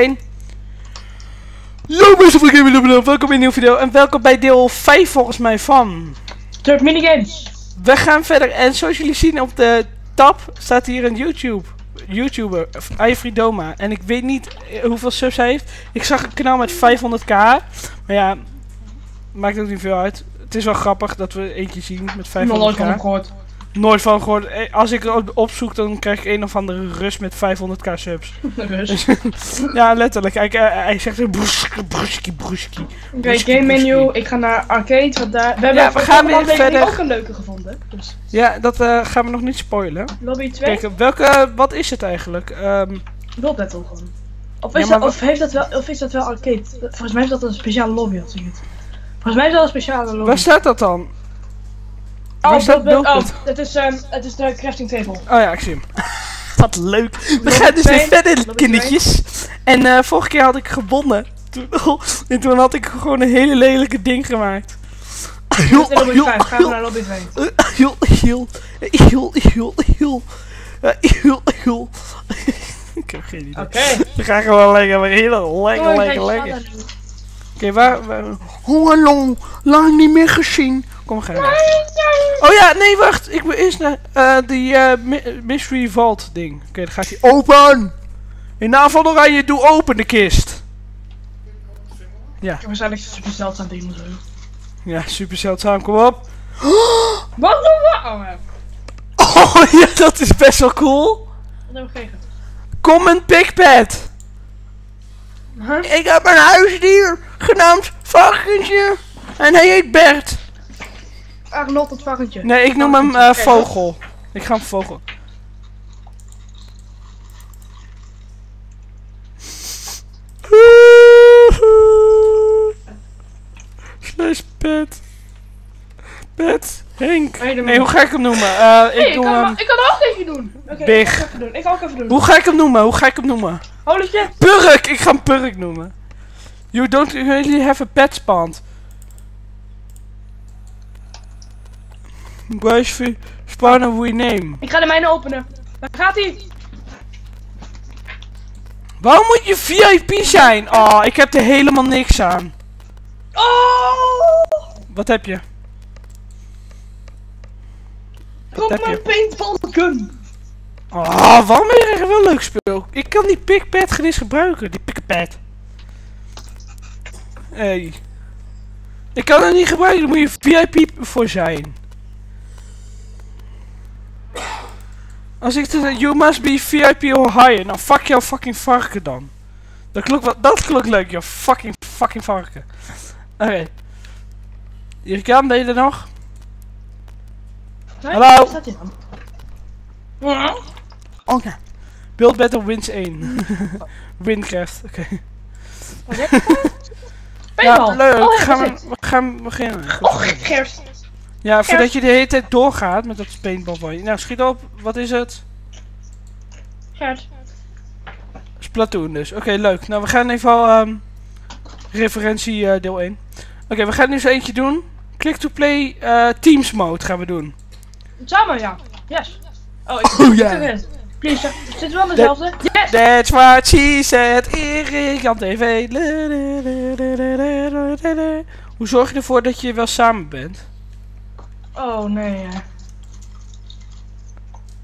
1. Yo mensen van Gaming welkom in een nieuwe video en welkom bij deel 5 volgens mij van Turk Minigames. We gaan verder en zoals jullie zien op de tab staat hier een YouTube. YouTuber, Ivory Doma en ik weet niet eh, hoeveel subs hij heeft. Ik zag een kanaal met 500k, maar ja, maakt ook niet veel uit. Het is wel grappig dat we eentje zien met 500k Nog nooit van gehoord. Nooit van gehoord. Eh, Als ik het opzoek, dan krijg ik een of andere rust met 500k subs. Dus. ja, letterlijk. Kijk, eh, hij zegt een broeski, broeski, broeski. Oké, game menu. Ik ga naar arcade. Want daar... We hebben Ja, we gaan weer verder. ook een leuke gevonden. Dus Ja, dat eh, gaan we nog niet spoilen. lobby 2. Kijk, welke, wat is het eigenlijk? Ehm, World Battle gewoon. Of is, dat, of, heeft dat wel, of is dat wel arcade? Volgens mij is dat een speciale lobby als ik het. Volgens mij is dat een speciale lobby. waar staat dat dan? Oh, Battle- World oh, het is, ehm, het is de crafting table. Oh ja, ik zie hem. wat leuk. We gaan dus weer verder, kindertjes. En eh, vorige keer had ik gewonnen. Toen, en toen had ik gewoon een hele lelijke ding gemaakt. Dit is de lobby 5. Gaan we naar lobby 2. Heel, heel, heel, heel, heel, heel, heel. Ik heb geen idee. Oké. We gaan gewoon lekker, heel lekker, Oh, lekker, lekker. staat Oké, waar, waar? Oh, hallo, lang niet meer gezien. Kom, we gaan. Oh ja, nee, wacht. Ik wil eerst naar eh, die eh, mi- Mystery Vault ding. Oké, dan gaat hij open. In naam van Oranje, doe open de kist. daar. Waarschijnlijk super zeldzaam ding of zo. Ja, super zeldzaam, kom op. Wat doen we? Oh, ja. Oh ja, dat is best wel cool. Wat hebben we gekregen? Common. Huh? Ik heb een huisdier genaamd Varkentje. En hij heet Bert. Arnold het varkentje. Nee, ik noem hem eh, Vogel. Ik ga hem Vogel. Slash pet. Pet. Henk. Nee, hoe ga ik hem noemen? Eh, ik Hey, ik, doe kan, hem... ik kan ook eentje doen. Oké, Big. ik ga ook even doen. Ik ga ook even doen. Hoe ga ik hem noemen? Hoe ga ik hem noemen? Holy shit. Purk! Ik ga hem Purk noemen. You don't really have a pet spawned. We spawn a we name? Ik ga de mijne openen. Daar gaat hij. Waarom moet je VIP zijn? Oh, ik heb er helemaal niks aan. Oh! Wat heb je? Kom heb je? mijn paintball gun. Oh, waarom ben je wel leuk speel? Ik kan die pickpad geen eens gebruiken. Die pickpad. Hey. Ik kan het niet gebruiken, daar moet je VIP voor zijn. Als ik te you must be VIP or higher, nou fuck jouw fucking varken dan. Dat klopt, wel, dat klopt leuk, jouw fucking fucking varken. Oké. Jerikaan, ben je er nog? Nee, Hallo? staat hij dan? Ja. Oh ja. Build Battle wins 1. Windcraft, oké. Wat heb je dan? Ja, leuk. Oh, gaan we, we gaan beginnen. Oh, gerst. Ja, voordat je de hele tijd doorgaat met dat paintball van je. Nou, schiet op. Wat is het? Gert. Splatoon dus. Oké, leuk. Nou, we gaan even al ehm, referentie eh, deel 1. Oké, we gaan nu eens eentje doen. Click to play eh, teams mode gaan we doen. Samen, ja. Yes. Oh, ik oh ja. Please, zitten we wel dezelfde? Yes! That's what she said, Erik, Jan TV. Hoe zorg je ervoor dat je wel samen bent? Oh, nee.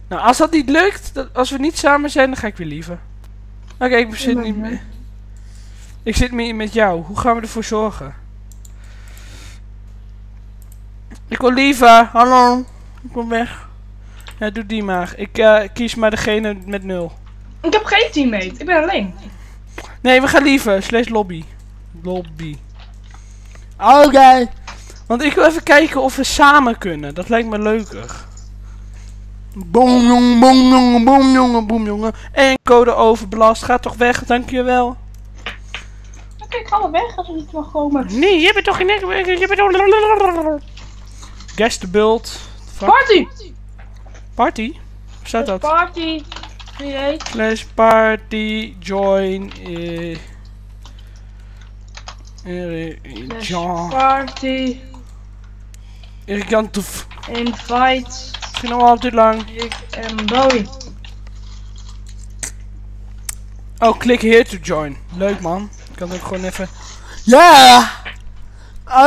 Nou, als dat niet lukt, dat, als we niet samen zijn, dan ga ik weer liever. Oké, ik zit niet meer. Ik zit meer met jou. Hoe gaan we ervoor zorgen? Ik wil liever. Hallo. Ik kom weg. Ja, doe die maar. Ik eh, kies maar degene met nul. Ik heb geen teammate. Ik ben alleen. Nee, we gaan liever. Slash lobby. Lobby. Oké. Want ik wil even kijken of we samen kunnen. Dat lijkt me leuker. Boom jongen, boom jongen, boom jongen, boom jongen. En code overbelast. Ga toch weg, dankjewel. Oké, ik ga wel weg als we niet mag komen. Nee, je bent toch geen... Je bent toch... Guest the build. Party! Party? Waar staat dat? Party! Create. Slash party join. Jan. Party. Erik Jan Toef. Invite. Misschien nog te lang. Ik en Bowie. Oh, klik here to join. Leuk man. Ik kan ook gewoon even... Ja!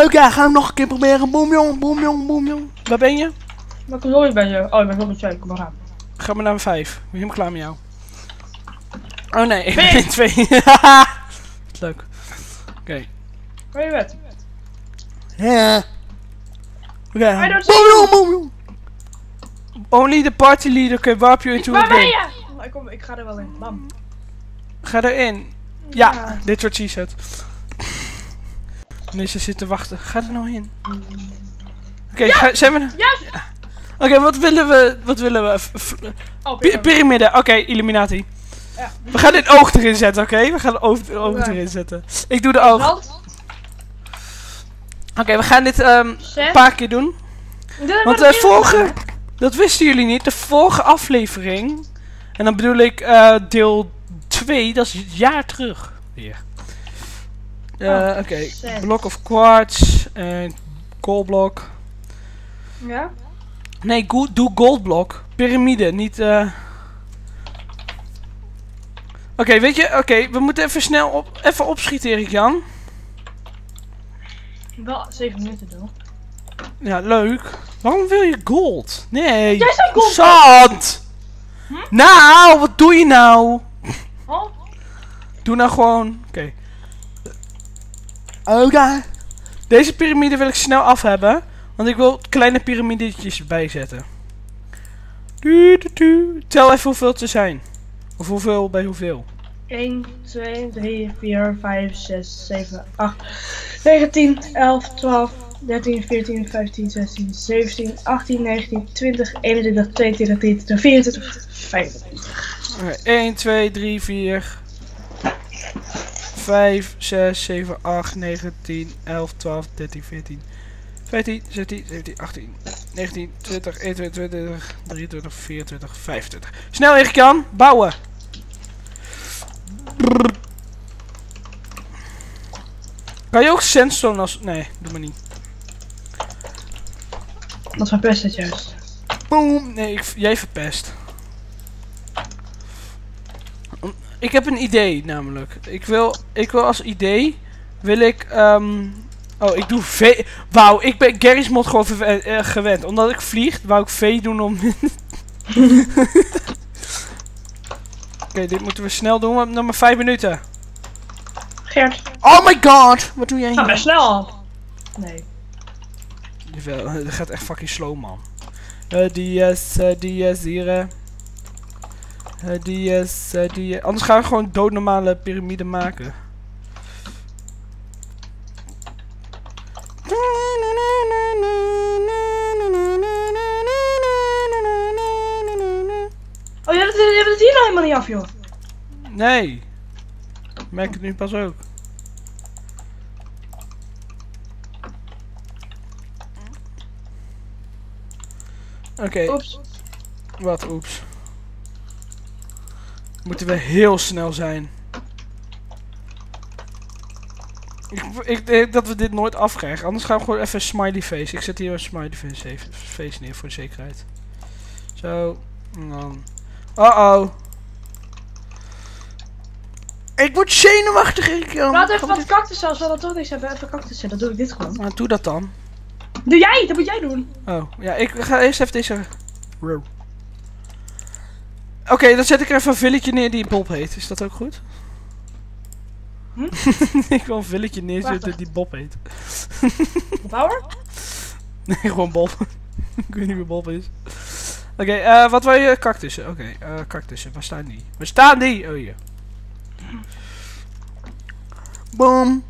Oké, gaan we nog een keer proberen. Boom jong, boom jong, boom jong. Waar ben je? Welke lobby ben je? Oh, ik ben lobby 2, kom maar aan. Ga maar naar 5. Ik ben helemaal klaar met jou. Oh nee, ik Twee. ben 2. Leuk. Oké. Waar je bent? Ja. Oké. I don't Boom see. Only the party leader can warp you into a Waar ben game. je? Oh, ik, kom, ik ga er wel in. Bam. Ga erin. Ja, Ja. dit wordt t-shirt. Nee, ze zitten wachten. Ga er nou in. Oké, zijn we... Ja! Oké, wat willen we... Wat willen we? Oh, Piramide. Oké, Illuminati. Ja. We gaan dit oog erin zetten, oké? We gaan de oog, de oog erin zetten. Ik doe de oog. Oké, we gaan dit ehm, een paar keer doen. Want de heel vorige... Dat wisten jullie niet. De vorige aflevering... En dan bedoel ik eh, deel 2. Dat is een jaar terug. Weer. Eh, Oh, oké. Block of quartz. En goldblock. Ja? Nee, go doe goldblock. Pyramide, niet... eh Oké, weet je... Oké, we moeten even snel op, even opschieten, Erik Jan. Wel 7 minuten doen. Ja, leuk. Waarom wil je gold? Nee. Jij zei gold! Zand! Nou, wat doe je nou? Oh? Doe nou gewoon... Oké. Oké. Deze piramide wil ik snel af hebben. Want ik wil kleine piramidetjes bijzetten. Du, du, du. Tel even hoeveel er zijn. Of hoeveel bij hoeveel. 1, 2, 3, 4, 5, 6, 7, 8, 9, 10, 11, 12, 13, 14, 15, 16, 17, 18, 19, 20, 21, 22, 23, 24, 25. Oké, 1, 2, 3, 4... 5, 6, 7, 8, 9, 10, 11, 12, 13, 14... 15, 16, 17, 18, 19, 20, 21, 22, 23, 24, 25. Snel, Erik Jan. Bouwen. Kan je ook sandstone als... Nee, doe maar niet. Wat verpest het juist. Boom. Nee, ik, jij verpest. Ik heb een idee namelijk. Ik wil, ik wil als idee... Wil ik... ehm, oh, ik doe V... Wauw, ik ben Gary's mod gewoon eh, gewend. Omdat ik vlieg, wou ik V doen om... Oké, dit moeten we snel doen. We hebben nog maar 5 minuten. Gert, Oh my god! Wat doe jij ga hier? maar snel. Nee. Jawel, dat gaat echt fucking slow, man. Eh, die is, eh, die is hier, eh. Die is, eh, die... Anders gaan we gewoon doodnormale piramide maken. Nee. Ik merk het nu pas ook. Oké, Oeps. wat oeps. Moeten we heel snel zijn. Ik, ik denk dat we dit nooit afkrijgen. Anders gaan we gewoon even een smiley face. Ik zet hier een smiley face, face neer voor de zekerheid. Zo. En dan. Uh oh. Ik word zenuwachtig. Ik, um, Laat even wat cactussen, als we dan toch niks hebben, even cactussen. Dan doe ik dit gewoon. Maar doe dat dan. Doe jij, dat moet jij doen. Oh, ja, ik ga eerst even deze... Oké, dan zet ik er even een villetje neer die Bob heet. Is dat ook goed? Hm? ik wil een villetje neerzetten die Bob heet. Power? Nee, gewoon Bob. ik weet niet wie Bob is. Oké, eh, wat wil je? Cactussen. Oké, eh cactussen. Waar staan die? Waar staan die? Oh, hier. Boom.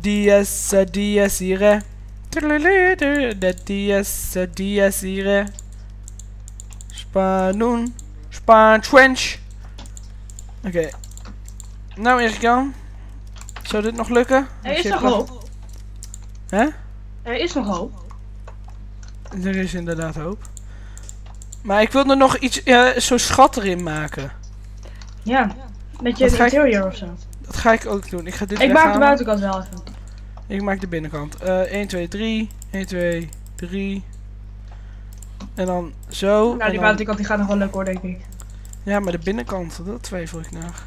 Die is, die is hier. hè. Tudelele, Dat is hier. hè. Spanoen. Spaan trench. Oké. Nou, Erik Jan. Zou dit nog lukken? Er Ik is nog hoop. Hè? Er is nog hoop. Er is inderdaad hoop. Maar ik wil er nog iets, eh zo'n schat erin maken. Ja. Met je Wat ga ik- interior of zo. Dat ga ik ook doen. Ik ga dit Ik maak de buitenkant wel even. Ik maak de binnenkant. Eh 1, 2, 3. 1, 2, 3. En dan zo. Nou, die dan- buitenkant die gaat nog wel leuk hoor, denk ik. Ja, maar de binnenkant, dat twijfel ik naar.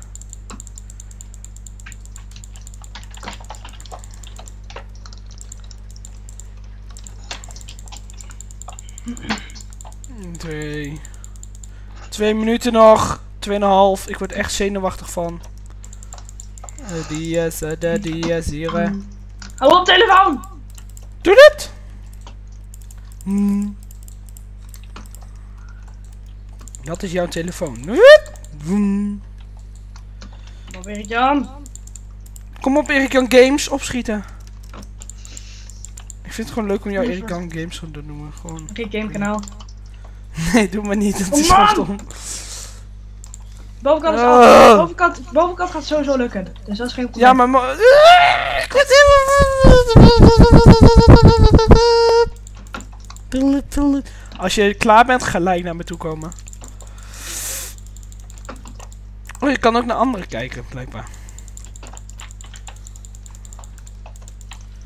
Twee. Twee minuten nog. Tweeënhalf. Ik word echt zenuwachtig van. Eh, die is, eh, de die is hier. eh. Hou op telefoon! Doe dit! Hmm. Dat is jouw telefoon. Hmm. Wat weer het Jan? Kom op, Erikan Games, opschieten. Ik vind het gewoon leuk om jou Erikan Games te noemen. Gewoon. Oké, gamekanaal. Nee, doe maar niet. Dat Oh, is man! gewoon stom. Bovenkant is af. Bovenkant, bovenkant gaat sowieso lukken. Dus dat is geen probleem. Ja, maar... helemaal... Als je klaar bent, gelijk naar me toe komen. Oh, je kan ook naar anderen kijken, blijkbaar.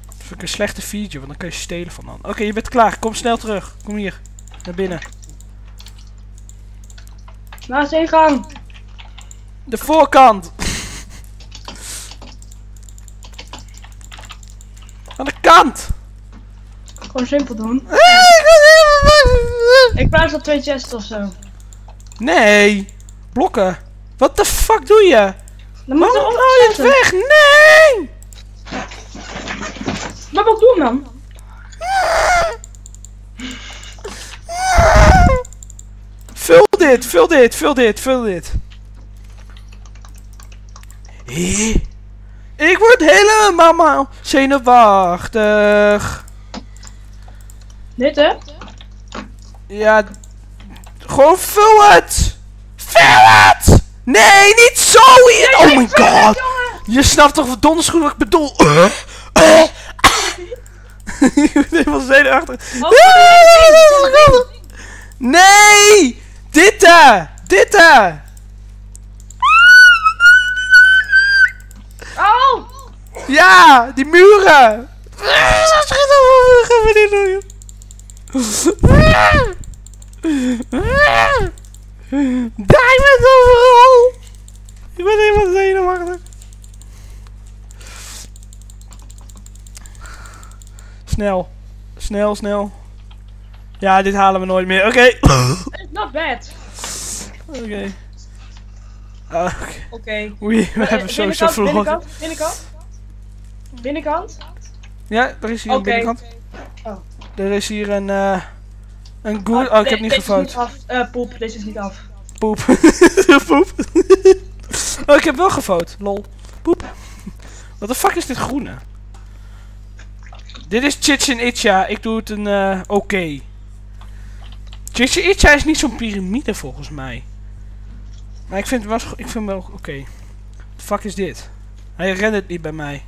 Dat vind ik een slechte feature, want dan kan je stelen van dan. Oké, je bent klaar. Kom snel terug. Kom hier. Naar binnen. Naast ingang. De voorkant. Aan de kant. Gewoon simpel doen. Ik plaats op twee chests of zo. Nee. Blokken. Wat de fuck doe je? Dan moet Waarom je het weg? Nee. Wat moet ik doen dan? Vul dit, vul dit, vul dit, vul dit. Hé? Ik word helemaal zenuwachtig. Dit hè? Ja, gewoon vul het. Vul het. Nee, niet zo. hier. Oh my god. Je snapt toch donders goed wat ik bedoel. Eh, eh. Ik ben helemaal zenuwachtig. Oh, Nee! Dit daar! Dit daar! Ja! Die muren! We doen? Diamond overal! Ik ben helemaal zenuwachtig. Snel. Snel, snel. Ja, dit halen we nooit meer. Oké. It's not bad. Oké. Ah, Oké. Oké. Oei, we Eh, hebben sowieso verloren. Binnenkant, binnenkant. Binnenkant. Ja, er is hier een binnenkant. Oh. Er is hier een, eh een good... Oh, ik heb niet deze is gefout. niet af. Eh, poep, deze is niet af. Poep. Poep. oh, ik heb wel gefout. Lol. Poep. Wat de fuck is dit groene? Dit is Chichen Itcha. Ik doe het een eh oké. Chichen Itcha is niet zo'n piramide volgens mij. Maar ik vind, het wel, scho- ik vind hem wel oké. Wat de fuck is dit? Hij rent het niet bij mij.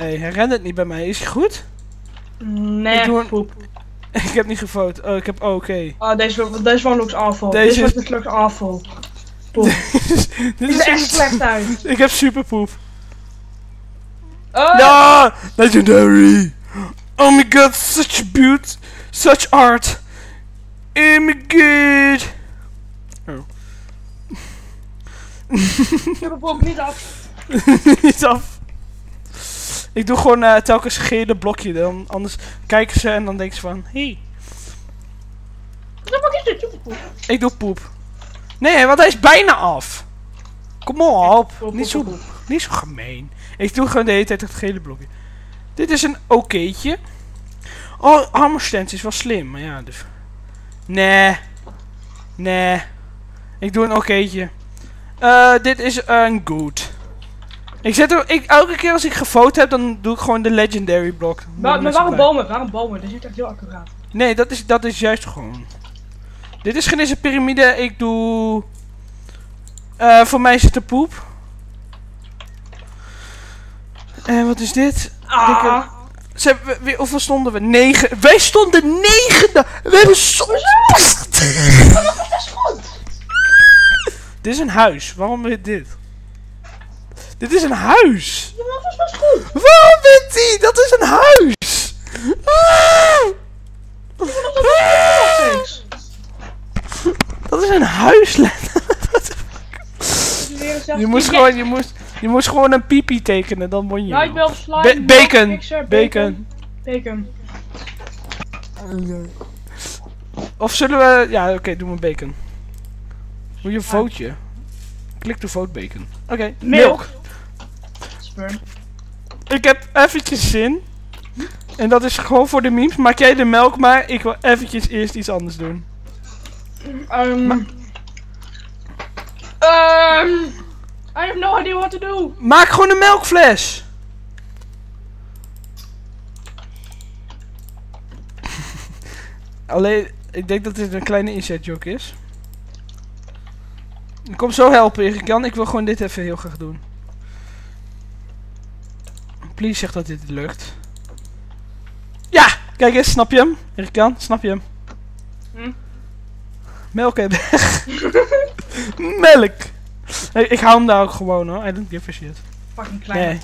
Hé, hey, hij rent het niet bij mij. Is hij goed? Nee, Ik doe een- ik heb niet gefout. Oh, ik heb oh, oké. Oh, deze, deze one looks awful. Deze- one looks awful. Poep. dit Dit is er echt echt slecht uit. Ik heb superpoep. Oh! Legendary! Oh my god, such beauty, such art. Oh my god. Oh. ik heb hem ook niet af. Niet af. Ik doe gewoon eh, telkens een gele blokje, dan anders kijken ze en dan denken ze van, hey, Wat is dit? Superpoep. ik doe poep. Nee, want hij is bijna af. Kom op, Poep, niet poep, zo, poep. niet zo gemeen. Ik doe gewoon de hele tijd het gele blokje. Dit is een okéetje. Oh, armorstand is wel slim, maar ja, dus... Nee. Nee. Ik doe een okéetje. Eh, dit is een good. Ik zet er, ik, elke keer als ik gefoto heb, dan doe ik gewoon de legendary blok. Maar, maar waarom bomen? Waarom bomen? Dit is echt heel accuraat. Nee, dat is, dat is juist gewoon. Dit is geen eens een piramide. Ik doe... eh, voor mij het de poep. En wat is dit? Ah. Ze, we, we- hoeveel stonden we? Negen. Wij stonden negende. We hebben zo... Dat is goed. Dit is een huis. Waarom weet dit? Dit is een huis. Ja, dat is best goed. Waarom weet die? Dat is een huis. Ah! Steeds. Dat is een zelfs Je moest gewoon, je moest, je moest gewoon een piepie tekenen, dan won je. Wel. Bell slime. Ba- bacon. Mixer, Bacon. Bacon. Of zullen we... Ja, oké, doe maar bacon. Moet je een voteje. Klik to vote bacon. Oké, milk. Ik heb eventjes zin. En dat is gewoon voor de memes. Maak jij de melk maar. Ik wil eventjes eerst iets anders doen. Um, um, I have no idea what to do. Maak gewoon een melkfles. Alleen, ik denk dat dit een kleine inset joke is. Ik kom zo helpen, Erik Jan. Ik wil gewoon dit even heel graag doen. Please zeg dat dit lukt. Ja! Kijk eens, snap je hem? Jan, snap je hem? Hm? Melk en weg. Melk! Hey, ik hou hem daar ook gewoon hoor. I don't give a shit. Fucking klein. Nee.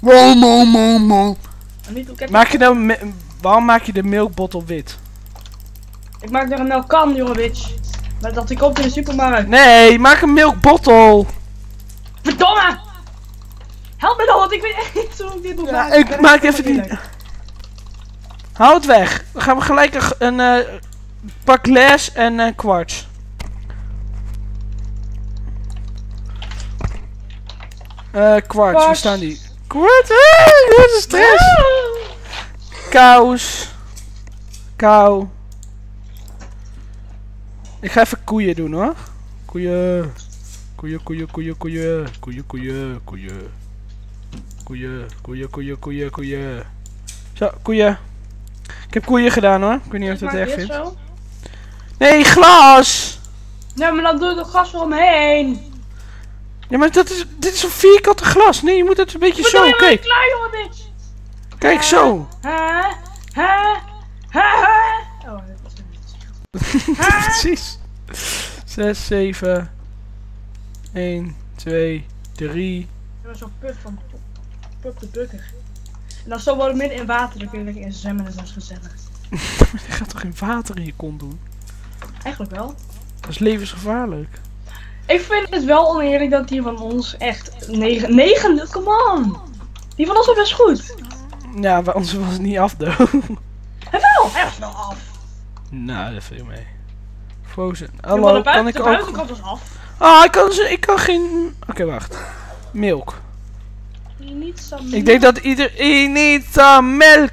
Wow, mo, mo, mo. En niet, ik, heb- Maak je nou waarom maak je de milkbottle wit? ik maak er een melkkan, jongen, bitch. Maar dat die koopt in de supermarkt. Nee, maak een milkbottle. Verdomme! Help me dan, want ik weet echt niet hoe ik dit moet Ja, maken. ik ben maak even die- eerlijk. Hou het weg. Dan gaan we gelijk een, eh, pak les en eh kwarts. Eh, kwarts, waar Kwarts. staan die? Kwarts? Ah, wat een stress. Kous. Kou. Ik ga even koeien doen hoor. Koeien. Koeien, koeien, koeien, koeien. Koeien, koeien, koeien. Koeien, koeien, koeien, koeien, koeien. Zo, koeien. Ik heb koeien gedaan hoor. Ik weet niet of erg dit vindt. zo. Nee, glas! Nee, maar dan doe ik het gas eromheen. Ja, maar dat is, dit is een vierkante glas. Nee, je moet het een beetje Wat zo. je met Kijk, klaar, jongen, bitch? kijk zo. Ha? Ha? Ha? Ha? Oh, dat is niet. Precies. 6, 7, 1, 2, 3. Dat was zo'n put van Pup de Bukker. En dan zo worden midden in water, dan kun je lekker in zwemmen en dat is gezellig. Je gaat toch geen water in je kont doen? Eigenlijk wel. Dat is levensgevaarlijk. Ik vind het wel oneerlijk dat die van ons echt 9. 9, come on! Die van ons was best goed. Ja, bij ons was het niet af, though. Hij wel, hij was wel af. nou, dat viel mee. Frozen. Hallo, kan ik de ook... buitenkant was af. Ah, ik kan, ze, ik kan geen... Oké, wacht. Milk. Ik denk dat niet some melk.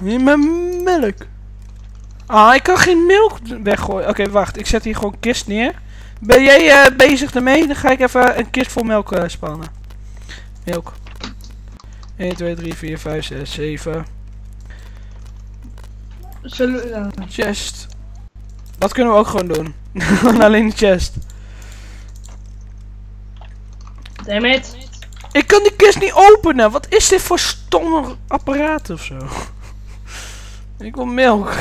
Niet mijn melk. Ah, ik kan geen melk weggooien. Oké, wacht. Ik zet hier gewoon kist neer. Ben jij eh, bezig ermee? Dan ga ik even een kist vol melk eh, spannen. Melk. 1, 2, 3, 4, 5, 6, 7. Zullen we, Chest. Dat kunnen we ook gewoon doen. Alleen de chest. Damn it. Ik kan die kist niet openen. Wat is dit voor stomme apparaat of zo? Ik wil melk.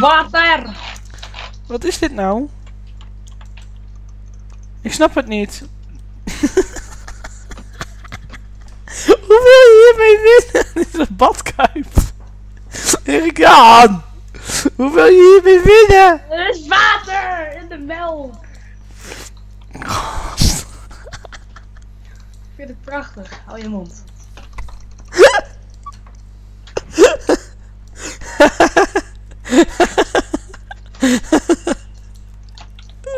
Water! Wat is dit nou? Ik snap het niet. Hoe wil je hiermee winnen? Dit is een badkuip. Erik Jan! Hoe wil je hiermee winnen? Er is water in de melk. Ik vind het prachtig. Hou je mond.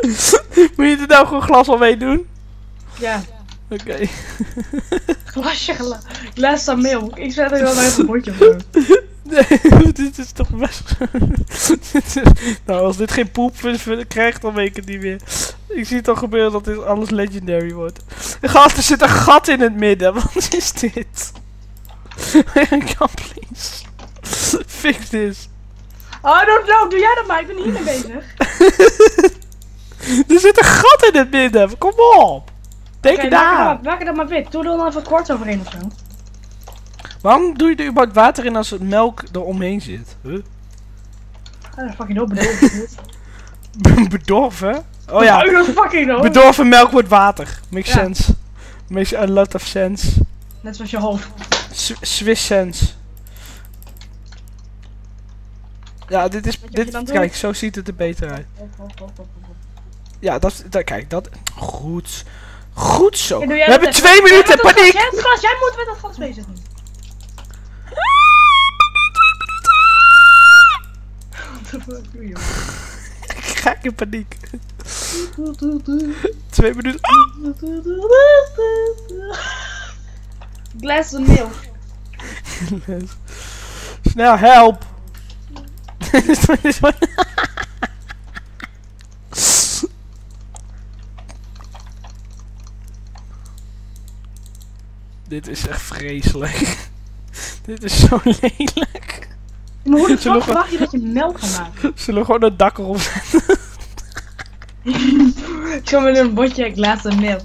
Moet je er nou gewoon glas al mee doen? Ja, Oké. glasje gla glas aan melk. Ik zet er wel even een bordje voor. Nee, dit is toch best... Nou, als dit geen poep krijgt, dan weet ik het niet meer. Ik zie het al gebeuren dat dit alles legendary wordt. Gast, er zit een gat in het midden. Wat is dit? Come please. Fix this. I don't know, doe jij dat maar, ik ben hiermee bezig. Er zit een gat in het midden. Kom op. Denk okay, maak, daar. maar- maak het dan maar wit. Doe er dan even kort overheen of zo. Waarom doe je er überhaupt water in als het melk er omheen zit? Huh? Ah, fucking Bedorven? Oh ja. Oh, dat is fucking dope. Bedorven melk wordt water. Makes Ja. sense. Makes a lot of sense. Net zoals je hoofd. S- Swiss Sense. Ja, dit is. Dit, kijk, zo ziet het er beter uit. Ja, dat, is- dat kijk, dat. Goed. Goed zo. Ja, We hebben twee minuten paniek. Jij, gas, jij moet met dat gas bezig. The fuck doe je? Ik ga in paniek. Twee minuten. Glass of milk. Snel, help. Dit is echt vreselijk. Dit is zo lelijk. Maar hoe de fuck verwacht je dat je melk gaat maken? Zullen we gewoon het dak erop zetten? ik kom met een botje en glazen melk.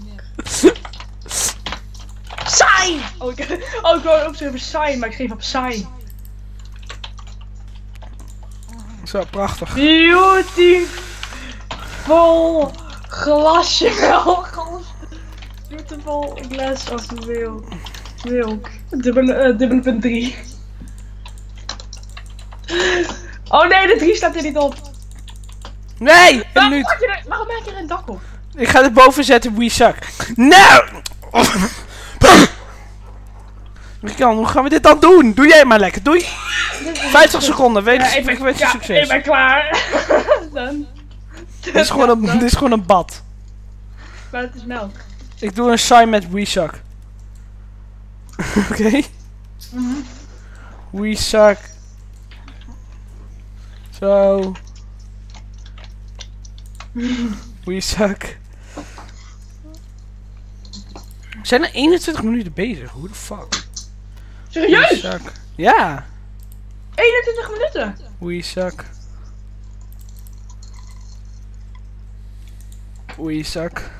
Saai! Oh, ik, oh, ook zo even saai, maar ik schreef op saai. Zo, prachtig. Beautiful glasje melk. Beautiful glas of milk. Milk. 3. Oh nee, de 3 staat er niet op. Nee! Een Waarom, minuut. maak je er, waarom maak je er een dak op? Ik ga het boven zetten, we suck. Nou! Rikan, hoe gaan we dit dan doen? Doe jij maar lekker, doei! 50 seconden, weet Ja, je, ik ben, ik weet je ja, succes. ik ben klaar. Dan. Dit is, gewoon een, dit is gewoon een bad. Maar het is melk. Ik doe een sign met we suck. Oké? We suck. Zo. We suck. We zijn er 21 minuten bezig. Hoe de fuck? We Serieus? suck. Ja. 21 minuten. We suck. We suck.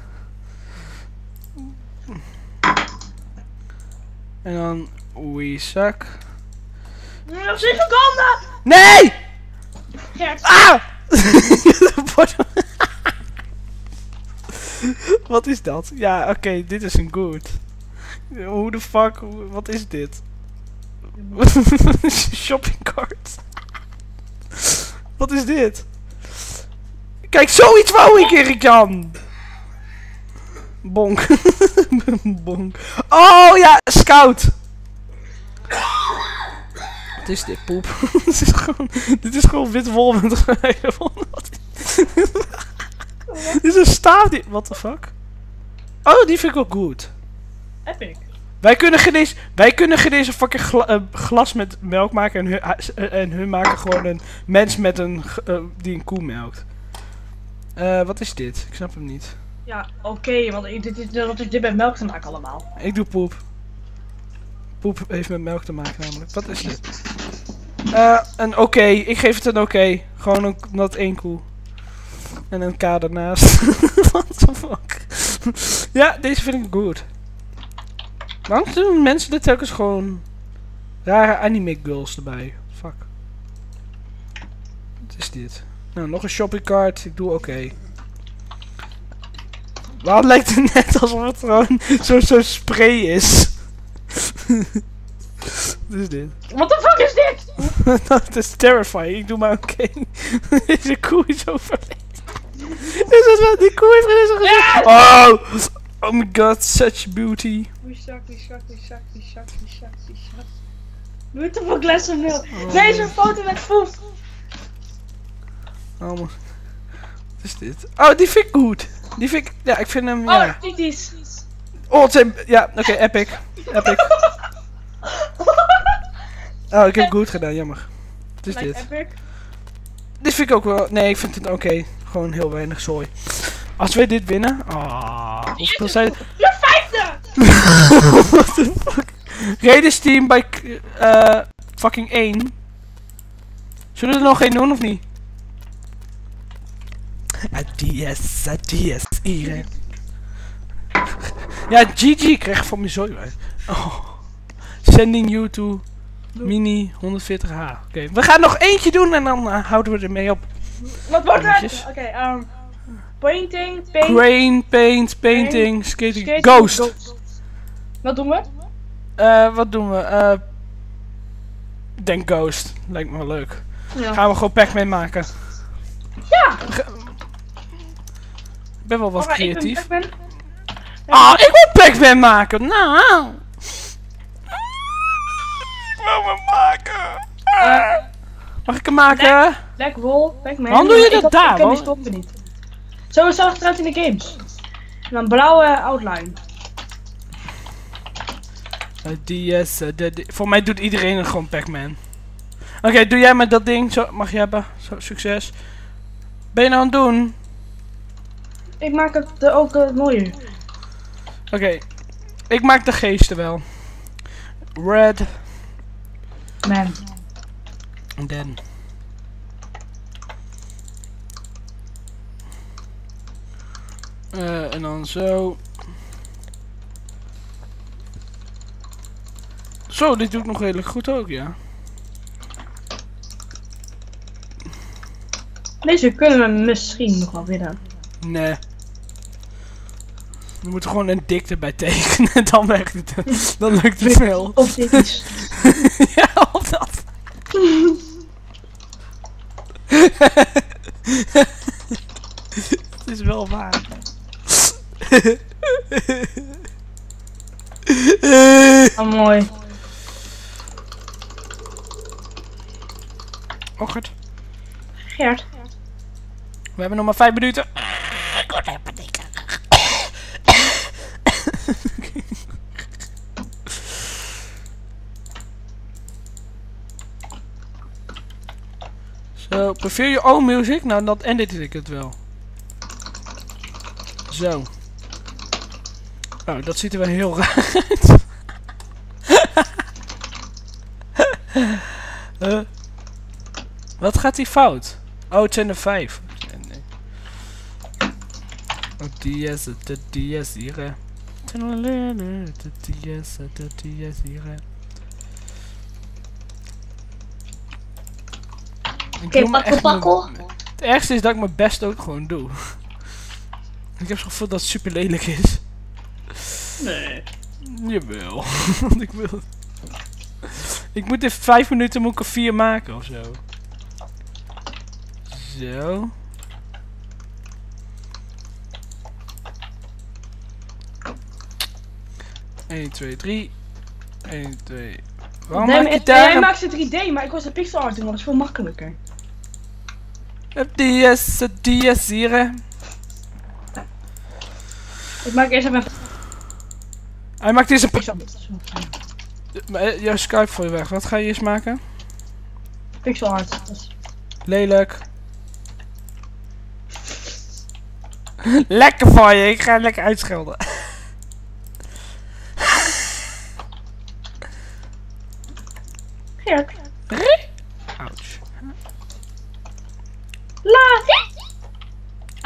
En dan we suck. Nog 6 seconden. Nee! Gert. Ah! wat is dat? Ja, oké, dit is een good. Hoe de fuck, wat is dit? Shopping cart. Wat is dit? Kijk, zoiets wou ik, Erikan! Bonk. Bonk. Oh ja, scout! Wat is dit, poep? dit, is gewoon, dit is gewoon wit wol met Dit is een staaf die... What the fuck? Oh, die vind ik ook goed. Epic. Wij kunnen geen wij kunnen geen deze fucking gla- eh, glas met melk maken en hun, eh, en hun maken gewoon een mens met een, eh, die een koe melkt. Eh, wat is dit? Ik snap hem niet. Ja, oké, want dit, is, wat is dit met melk te maken allemaal? Ik doe poep. Heeft met melk te maken namelijk. Wat is dit? Eh, een oké. Ik geef het een oké. Gewoon een nat één koe. En een K ernaast. What the fuck? ja, deze vind ik goed. Waarom doen mensen dit telkens gewoon rare anime girls erbij? Fuck. Wat is dit? Nou, nog een shoppingcart. Ik doe oké. Waarom lijkt het net alsof het gewoon zo'n zo spray is? Wat is dit? What the fuck is dit? dat is terrifying. Ik doe maar oké. Deze koe is overleden. Is dat wat? Die koe heeft geen gezien. Oh! Oh my god, such beauty. We suck, we suck, we suck, we suck, we suck, we suck. Beautiful glass of milk. Deze foto met poep. Oh man. Wat is dit? Oh, die vind ik goed. Die vind ik... Ja, ik vind hem... Ja. Oh, titis. Oh, het zijn... Ja, oké, epic. Epic. Oh, ik heb goed gedaan, jammer. Wat is Like dit? epic. Dit vind ik ook wel... Nee, ik vind het oké. Gewoon heel weinig zooi. Als wij dit winnen... Ah, hoeveel zijn... Je vijfde! What the fuck? Raiders team bij k- eh fucking 1. Zullen we er nog één doen of niet? Adios, adios, iedereen. Ja, GG krijg van mijn zooi. Oh. Sending you to mini 140h. Oké, we gaan nog eentje doen en dan eh, houden we ermee op. Wat wordt het? Oké, ehm. Painting, paint, Crane, paint, painting, skating, skating, ghost. Wat doen we? Eh, wat doen we? Eh, ik denk Ghost. Lijkt me wel leuk. Ja. Gaan we gewoon Pac-Man maken. Ja. Ik ben wel wat ik ben- creatief. ik ben- Ah, ik wil Pac-Man maken. Nou. Ik wil hem maken. Eh, Mag ik hem maken? Black Roll, Pac-Man. Waarom doe je Ik dat had- daar, Ik ken die man? stoppen niet. Zo zag het eruit in de games. En dan blauwe outline. Eh, DS, eh, de, de- voor mij doet iedereen er gewoon Pac-Man. Oké, doe jij met dat ding. Zo, mag je hebben. Zo, succes. Ben je nou aan het doen? Ik maak het eh, ook eh, mooier. Oké. Ik maak de geesten wel. Red. Man. And then. Eh, en dan zo. Zo, dit doe ik nog redelijk goed ook, ja. Deze kunnen we misschien nog wel winnen. Nee. We moeten gewoon een dikte bij tekenen, dan werkt het. Dan lukt het wel. Of dit is. ja, of dat. Het is wel waar. Oh, mooi. God. Gert. We hebben nog maar vijf minuten. Zo, prefer your own music? Nou, dan edit ik het wel. Zo. Oh, dat ziet er wel heel raar uit. Eh, wat gaat hier fout? Oh, het zijn er vijf. Oh, hier. hè. De DS, de DS hier. hè. Ik Oké, pakkel, echt mijn- pakkel. Het ergste is dat ik mijn best ook gewoon doe. Ik heb zo'n gevoel dat het super lelijk is. Nee. Jawel, want ik wil... Ik moet in vijf minuten moet ik er vier maken of zo. Zo. Eén, twee, drie. 1, 2. Waarom nee, maak je het- daar Jij een maakt ze 3D, maar ik was de pixel art doen, dat is veel makkelijker. DS, DS hier hè? Ik maak eerst even Hij maakt eerst een... Maar, eh, Jouw Skype voor je weg. Wat ga je eerst maken? Pixel art. Dat is- Lelijk. lekker van je, ik ga lekker uitschelden. Gert.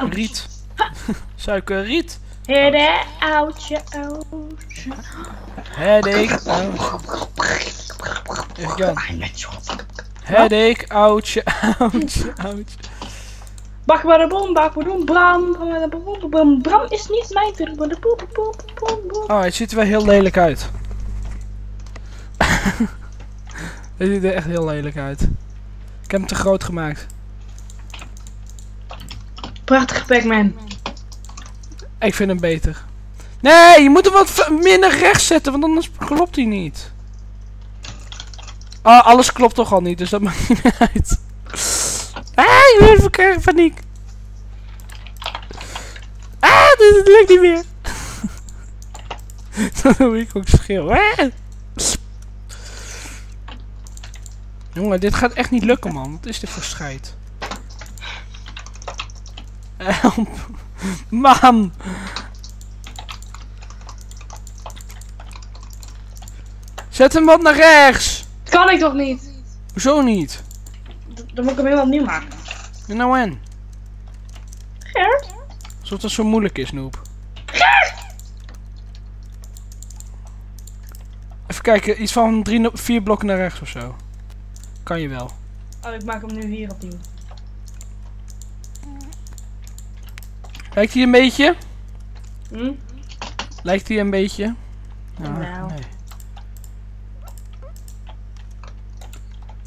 Riet. Suikerriet. Herde, oudje, oudje. Headache. Gaan. Headache. Ouch. Ouch. Ouch. Bak maar de bom, bak maar de bom, bram, bram, is niet mijn tur, maar de boem, boem, boem, boem. Oh, het ziet er wel heel lelijk uit. het ziet er echt heel lelijk uit. Ik heb hem te groot gemaakt. Prachtige Pac-Man. Ik vind hem beter. Nee, je moet hem wat minder rechts zetten, want anders klopt hij niet. Ah, alles klopt toch al niet, dus dat maakt niet meer uit. Ah, even krijg paniek. Ah, dit dit lukt niet meer. Dan doe ik ook schreeuw. Ah. Jongen, dit gaat echt niet lukken, man. Wat is dit voor scheid? Help. Man. Zet hem wat naar rechts. Dat kan ik toch niet? Hoezo niet? D- Dan moet ik hem helemaal opnieuw maken. En nou en? Gert? Alsof dat zo moeilijk is, Noep. Even kijken, iets van drie, vier blokken naar rechts of zo. Kan je wel. Oh, ik maak hem nu hier opnieuw. Lijkt hij een beetje? Hm? Lijkt hij een beetje? Nou,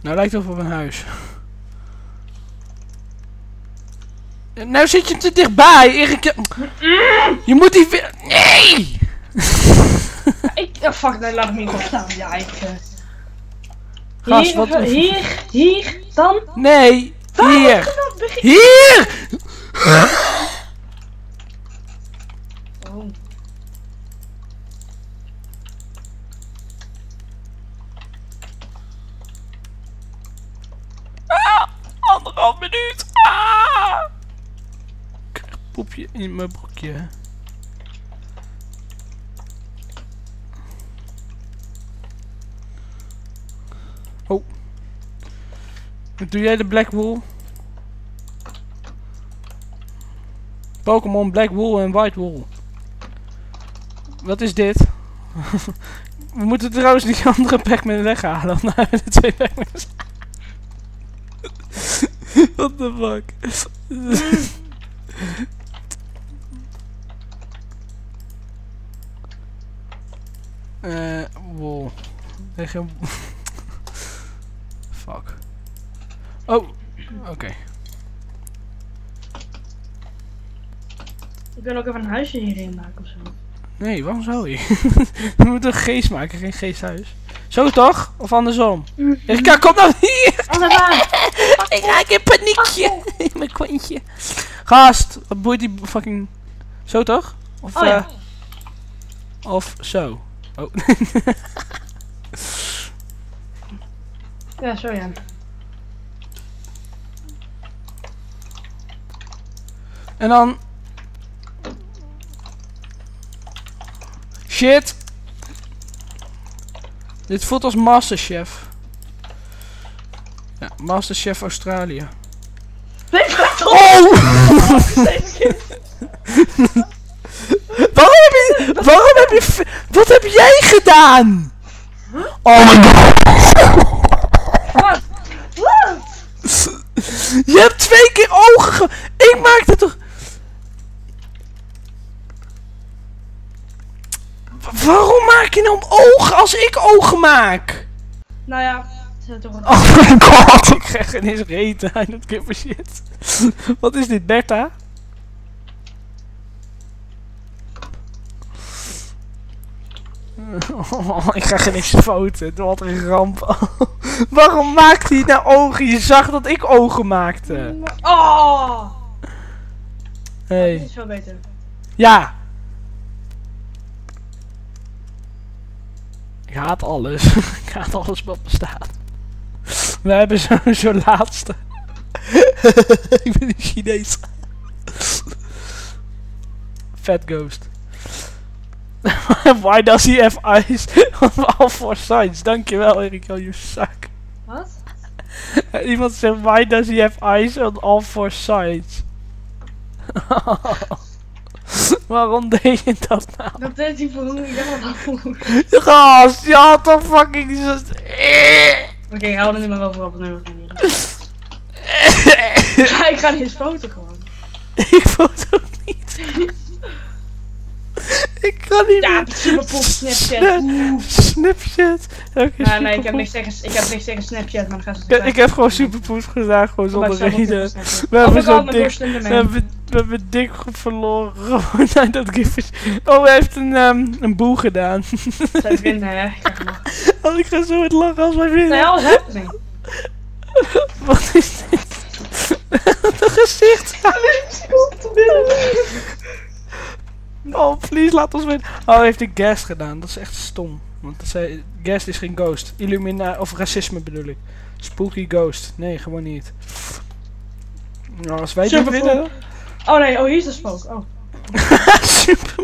nou. Lijkt het op een huis. Nou zit je te dichtbij, Erik. Mm. Je, moet die... Nee! ik, oh fuck, nee, laat me niet opstaan. Ja, ik... Uh... Hier, wat... Eh, hier, hier, dan? Nee, hier. Hier! Poepje in mijn broekje. Oh. Doe jij de Black Wool? Pokémon Black Wool en White Wool. Wat is dit? We moeten trouwens die andere Pac-Man weghalen, nou hebben de twee Pac-Mans. What the fuck? Eh, wow. Nee, geen... Fuck. Oh, oké. Ik wil ook even een huisje hierin maken of zo. Nee, waarom zou je? We moeten een geest maken, geen geesthuis. Zo toch? Of andersom? Erika, kom nou hier! Oh, daar waar. Ik raak in paniekje in mijn kontje. Gast, wat boeit die fucking... Zo toch? Of, Oh ja. eh, of zo. Oh. Ja, zo ja. en dan... Shit. Dit voelt als Masterchef. Ja, Masterchef Australië. Nee! Oh! waarom heb je... Waarom heb je... Wat heb jij gedaan? Oh my god. Wat? Wat? Je hebt twee keer ogen ge... Ik maakte toch... Wa- Waarom maak je nou ogen als ik ogen maak? Nou ja, zet toch een... Oh my god. Ik krijg geen eens reten. I don't give a shit. Wat is dit, Bertha? Oh, ik ga geen eens fouten. Wat een ramp. Waarom maakt hij nou ogen? Je zag dat ik ogen maakte. Oh! Dit Hey. is veel beter. Ja. Ik haat alles. ik haat alles wat bestaat. We hebben zo'n zo laatste. ik ben een Chinees. Fat ghost. Why does he have eyes on all four sides? Dankjewel Eriko, you suck. Wat? Iemand zegt, why does he have eyes on all four sides? Waarom deed je dat nou? Dat deed hij voor hoe dacht dat voor. Gast, je had toch fucking... Oké, ik hou er niet meer over op. Ja, ik ga niet eens foto gewoon. ik ook niet. Ik kan niet Ja, meer. superpoep, Snapchat. Snap- Snapchat. Oké, Ja, nee, ik heb niks tegen, ik heb niks tegen Snapchat, maar dan gaan ze Ik, ik heb gewoon superpoep gedaan, gewoon zonder reden. We hebben zo dik... We hebben, we hebben dik verloren. Gewoon nee, dat gift is... Oh, hij heeft een, ehm, een boel gedaan. Zijn vrienden, hè? Ik. Oh, ik ga zo hard lachen als mijn Nee, vrienden. alles happening. Wat is dit? Een gezicht. Oh, please, laat ons weten. Oh, hij heeft de guest gedaan. Dat is echt stom. Want dat zei, guest is geen ghost. Illumina of racisme bedoel ik. Spooky ghost. Nee, gewoon niet. Nou, als wij dit winnen... Oh nee, oh hier is de spook. Oh. Super.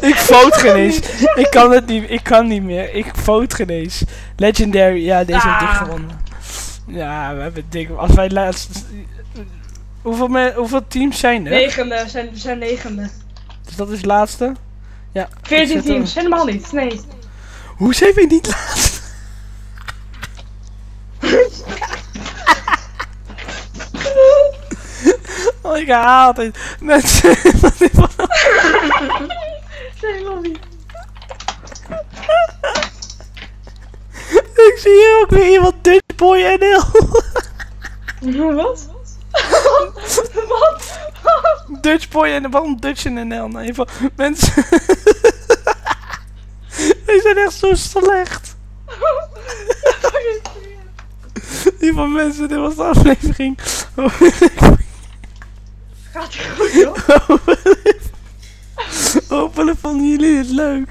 ik fout geen eens. Ik kan het niet. Ik kan niet meer. Ik fout geen eens. Legendary. Ja, deze heeft dik Ah. gewonnen. Ja, we hebben dik. Als wij laatst. Hoeveel, me, hoeveel teams zijn er? Negende, zijn, we zijn negende. Dus dat is het laatste. Ja. ik 14 zet hem- teams, helemaal niet. Nee. Hoe zijn we niet laatst? oh, ik haal het. Mensen. Nee, lobby. ik zie hier ook weer iemand Dutch Boy Wat? Wat? Dutch boy en waarom Dutch in NL? Nee, van mensen. Die zijn echt zo slecht. Die van mensen, dit was de aflevering. Gaat het goed, joh? Hopelijk vonden jullie het leuk.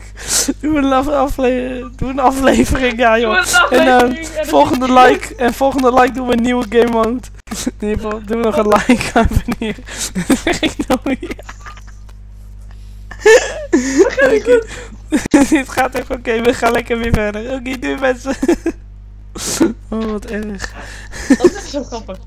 Doe een, af- afle doe een aflevering, ja joh. Doe een En aflevering eh, en volgende dan- like, en volgende like doen we een nieuwe game mode. In ieder geval, doen we nog een like aan wanneer. Ik nou weer. Oké. Dit gaat even oké, we gaan lekker weer verder. Oké, doei mensen. Oh, wat erg. Dat is zo grappig.